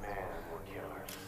man were killers.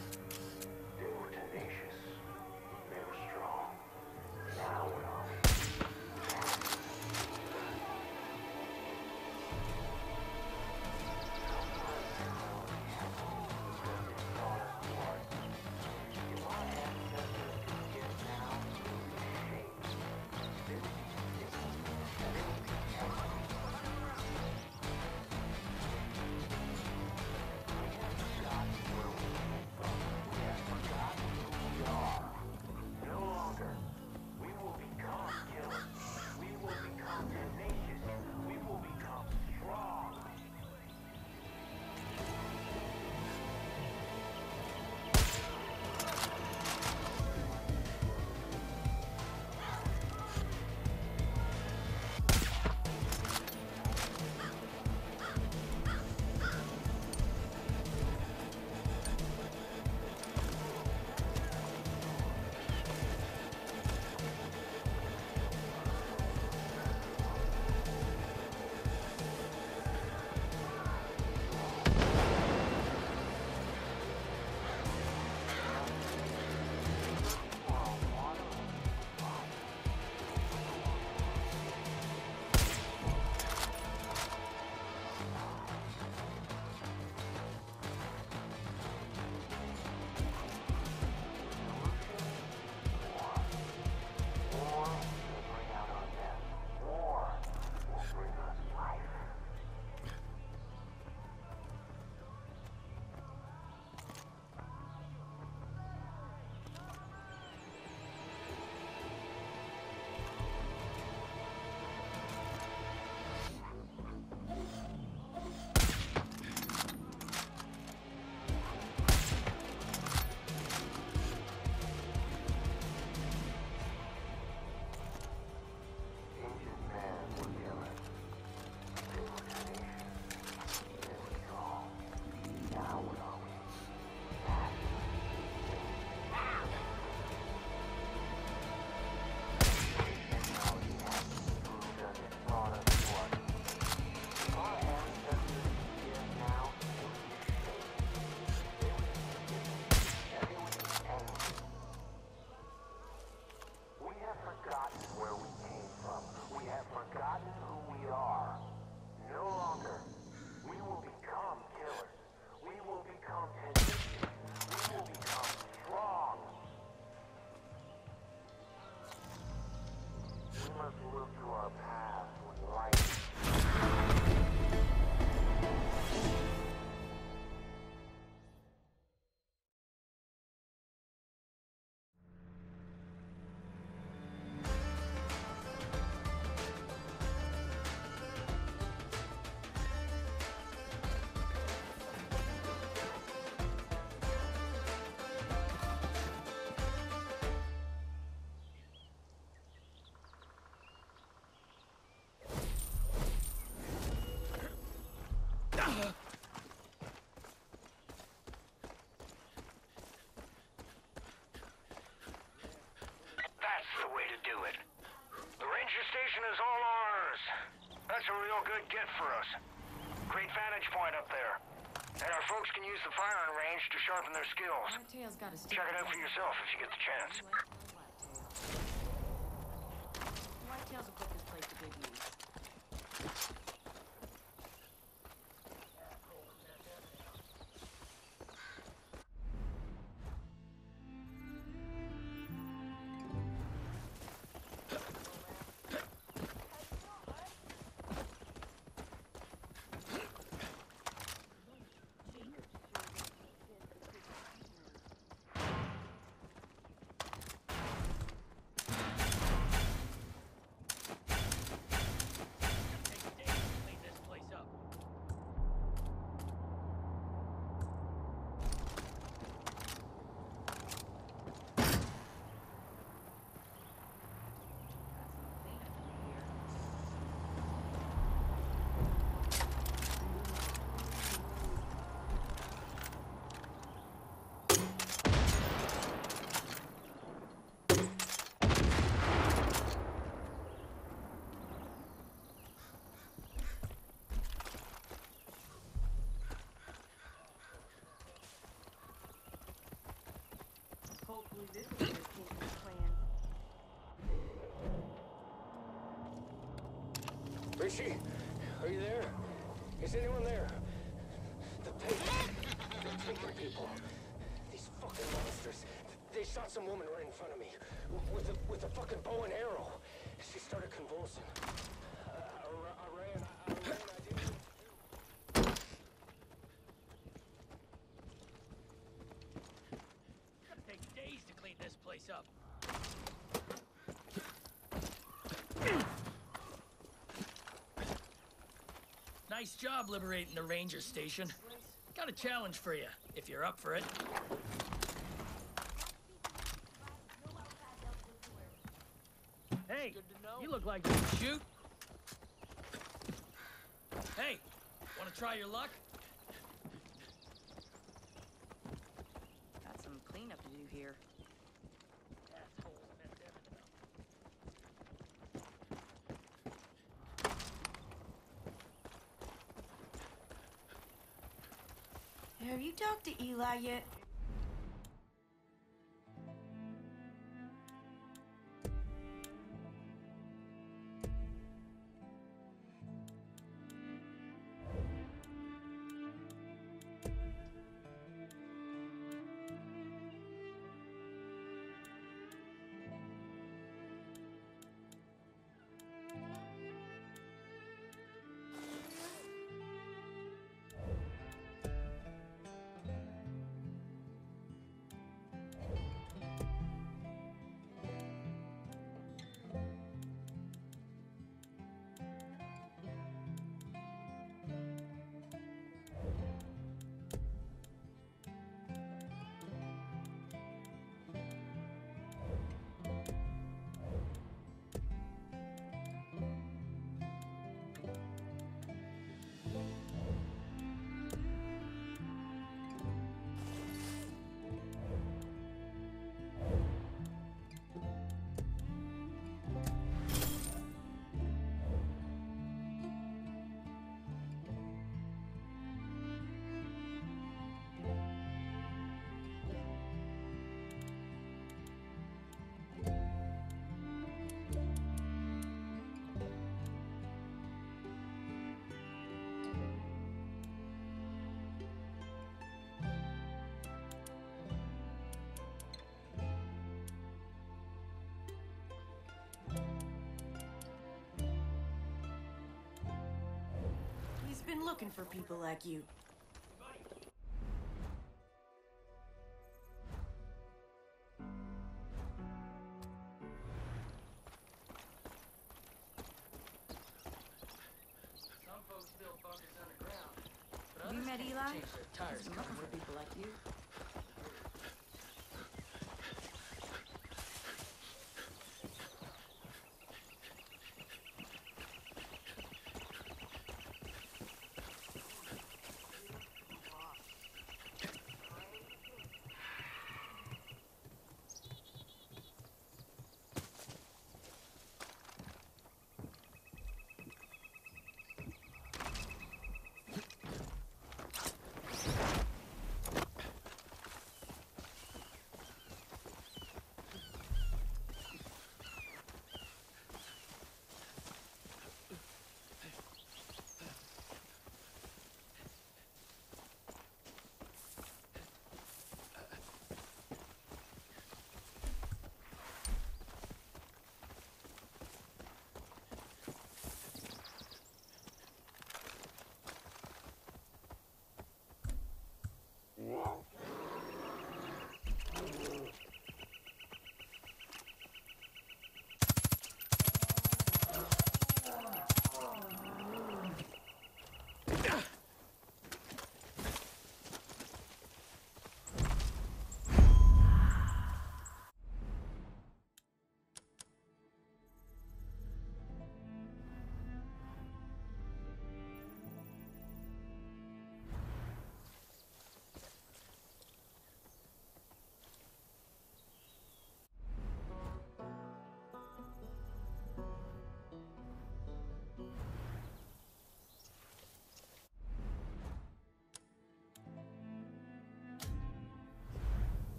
good get for us. Great vantage point up there. And our folks can use the firing range to sharpen their skills. Check it out for yourself if you get the chance. Richie, are you there? Is anyone there? The Tinker people. These fucking monsters. They shot some woman right in front of me with a fucking bow and arrow. She started convulsing. Uh, I, ra- I ran. I, I ran. I didn't. know what to do. Take days to clean this place up. Nice job liberating the ranger station. Got a challenge for you, if you're up for it. Hey, you look like you can shoot. Hey, wanna try your luck? Got some cleanup to do here. Assholes messed everything up. Have you talked to Eli yet? Been looking for people like you.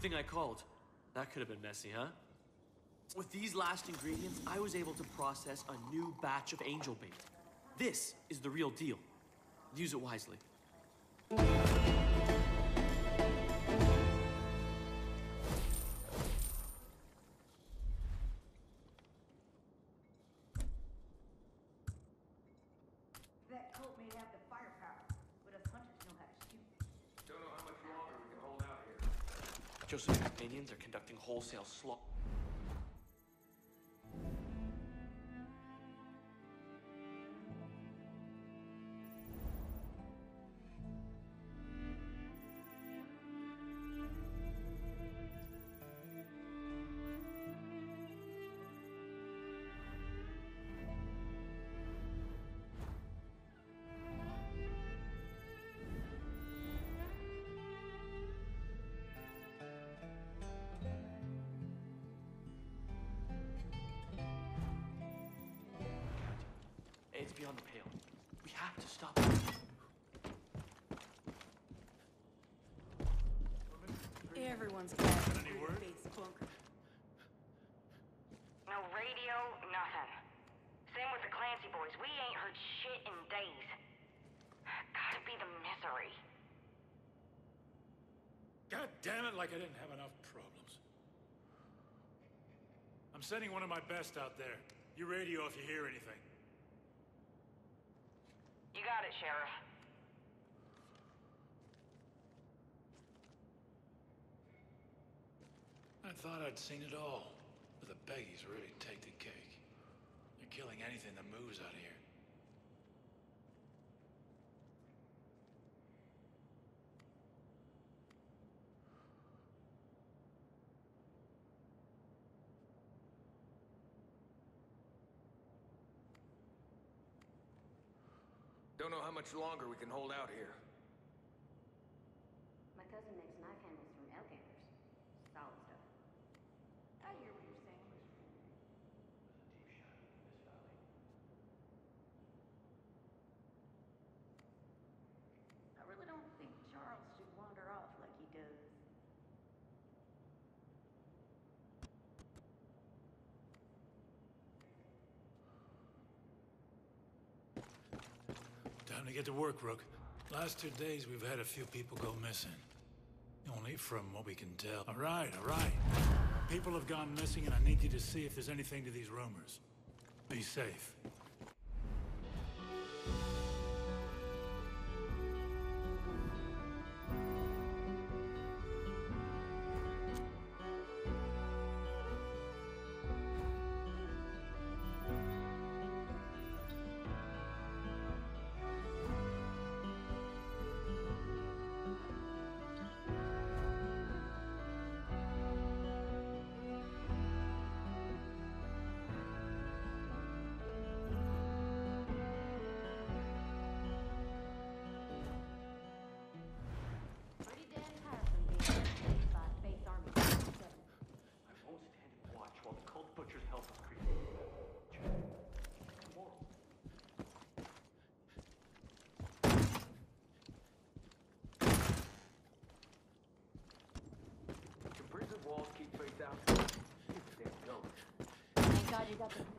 Thing I called. That could have been messy, huh? With these last ingredients, I was able to process a new batch of angel bait. This is the real deal. Use it wisely. Joseph's minions are conducting wholesale slaughter. It's beyond the pale. We have to stop it. Everyone's got a face bunker. No radio, nothing. Same with the Clancy boys. We ain't heard shit in days. Gotta be the misery. God damn it, like I didn't have enough problems. I'm sending one of my best out there. You radio if you hear anything. Sheriff. I thought I'd seen it all, but the Peggies really take the cake. They're killing anything that moves out here. Don't know how much longer we can hold out here. To get to work, Rook. Last two days, we've had a few people go missing. Only from what we can tell. All right, all right. People have gone missing, and I need you to see if there's anything to these rumors. Be safe. Walls keep face out? Damn goat. Thank God you got the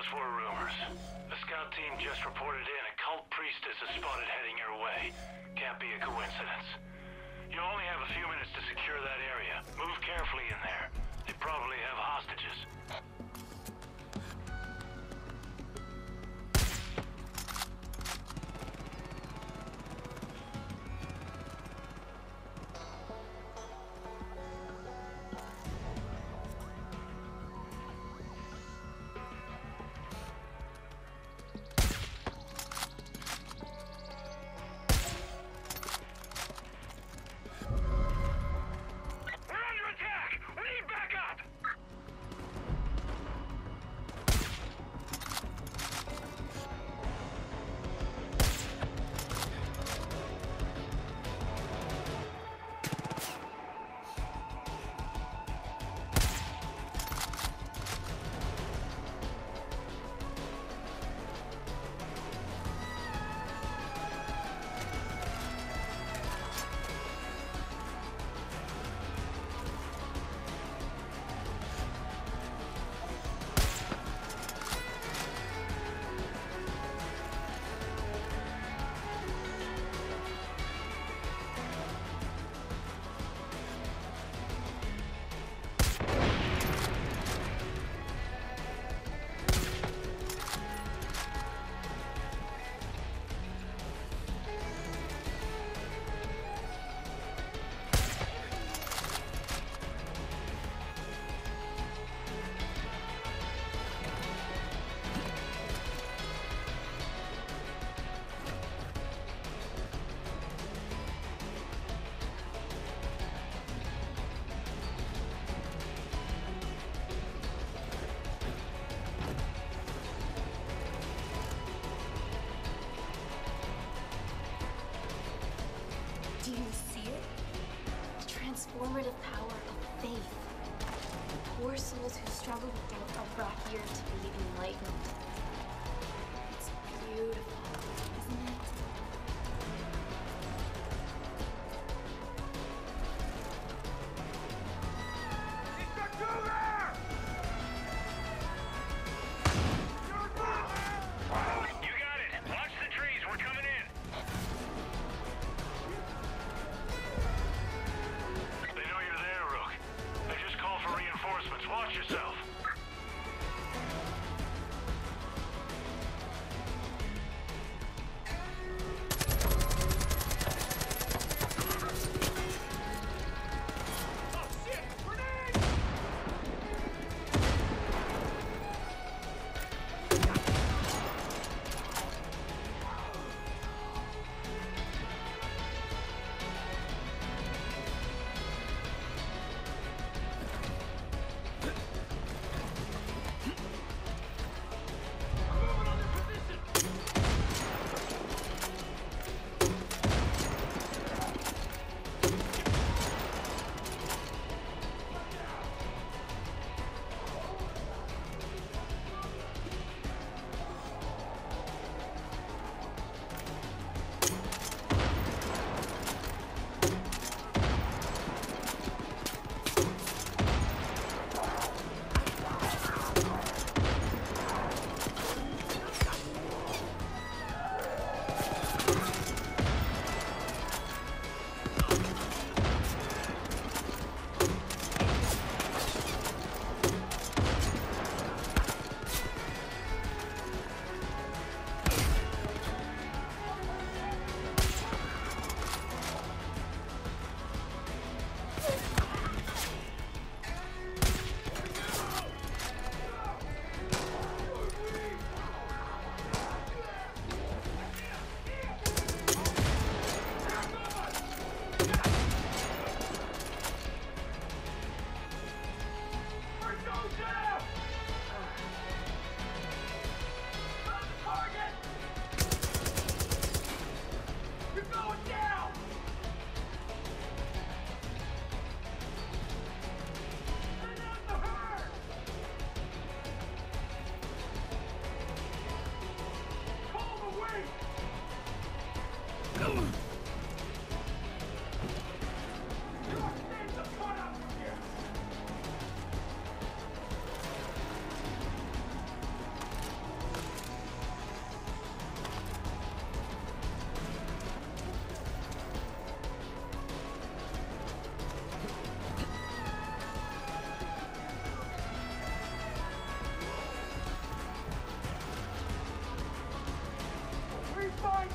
those were rumors. The scout team just reported in a cult priestess is spotted heading your way. Can't be a coincidence. You only have a few minutes to secure that area. Move carefully in there. They probably have hostages. Struggle with doubt are here to be enlightened. It's beautiful,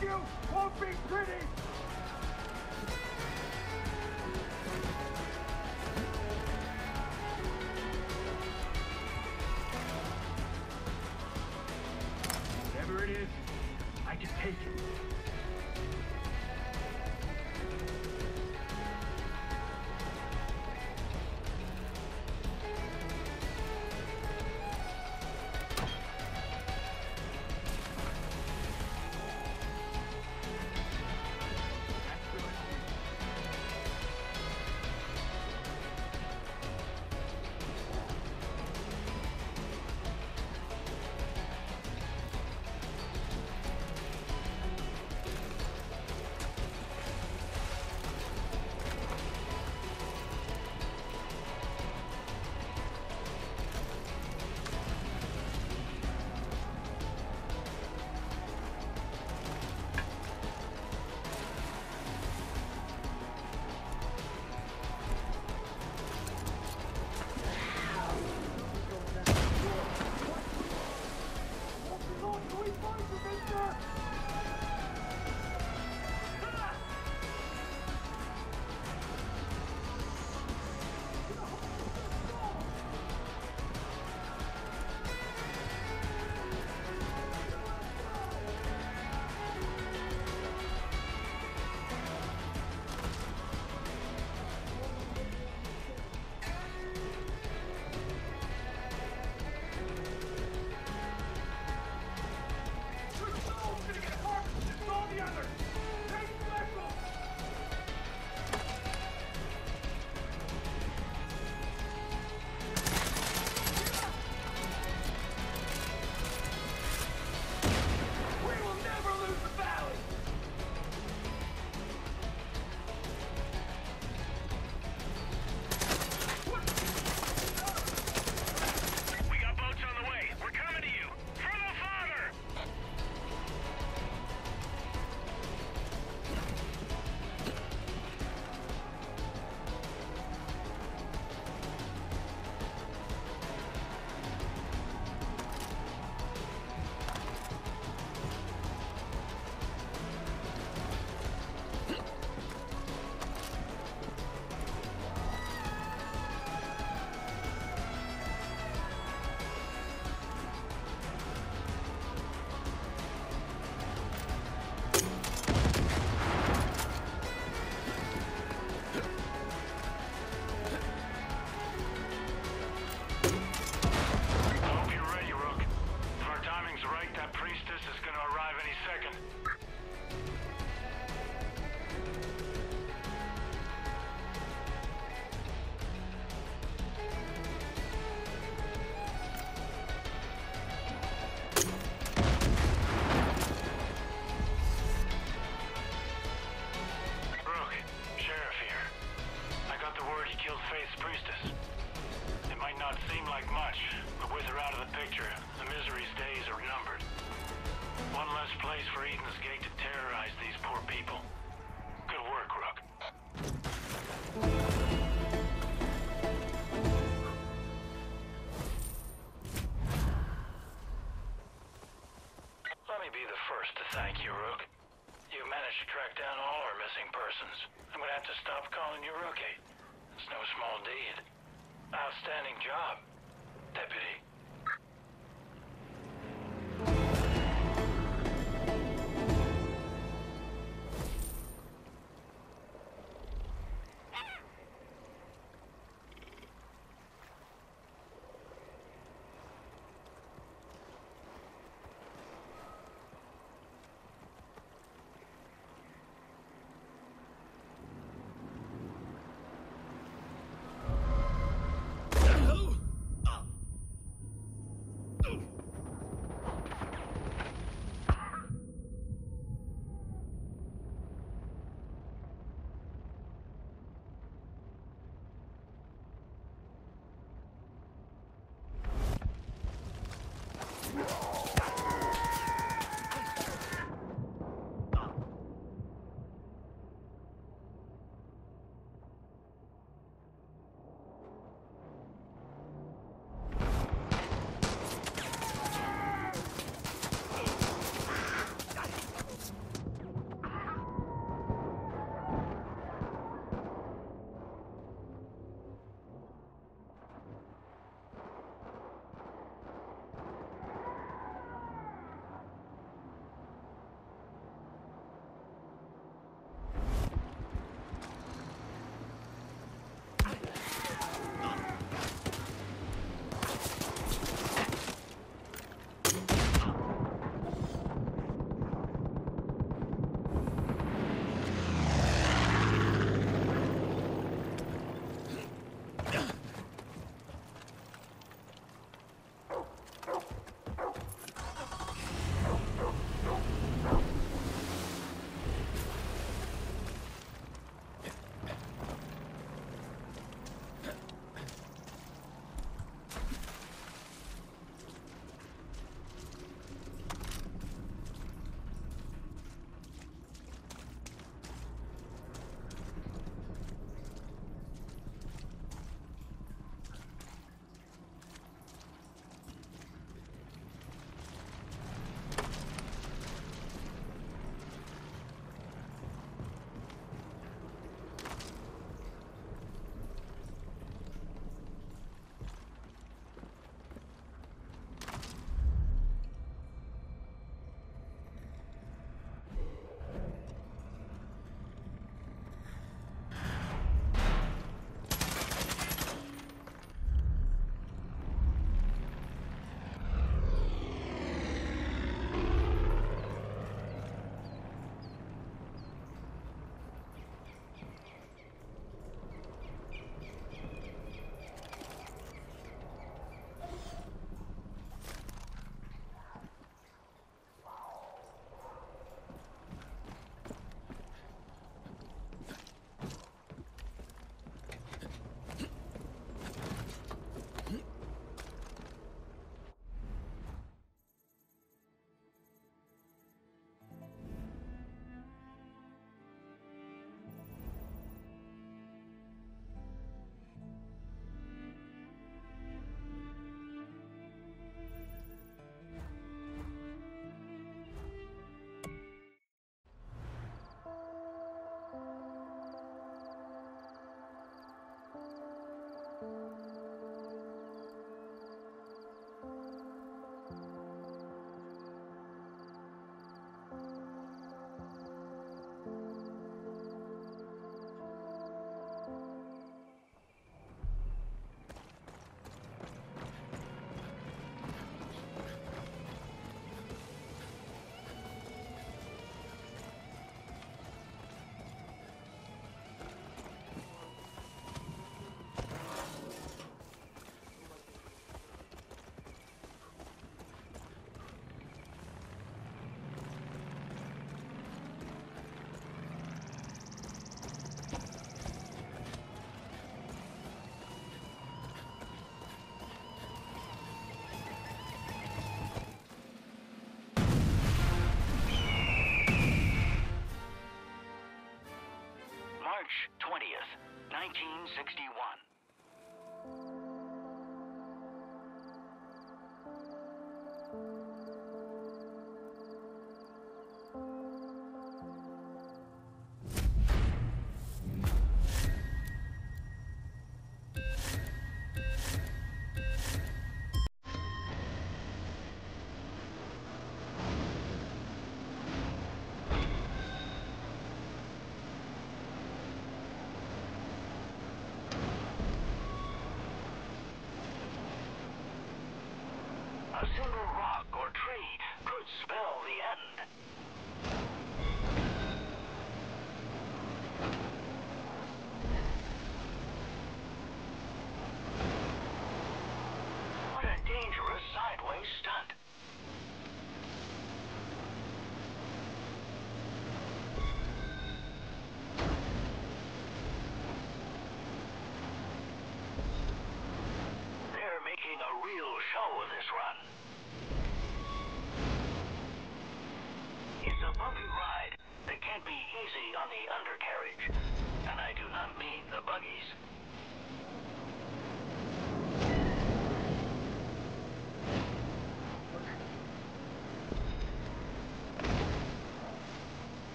you won't be pretty! Whatever it is, I can take it. Priestess. It might not seem like much, but with her out of the picture, the misery's days are numbered. One less place for Eden's Gate to terrorize these poor people. Good work, Rook. Let me be the first to thank you, Rook. You managed to track down all our missing persons. I'm gonna have to stop calling you Rookie. It's no small deed. Outstanding job, Deputy.